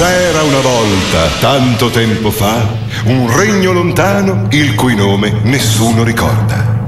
C'era una volta, tanto tempo fa, un regno lontano il cui nome nessuno ricorda.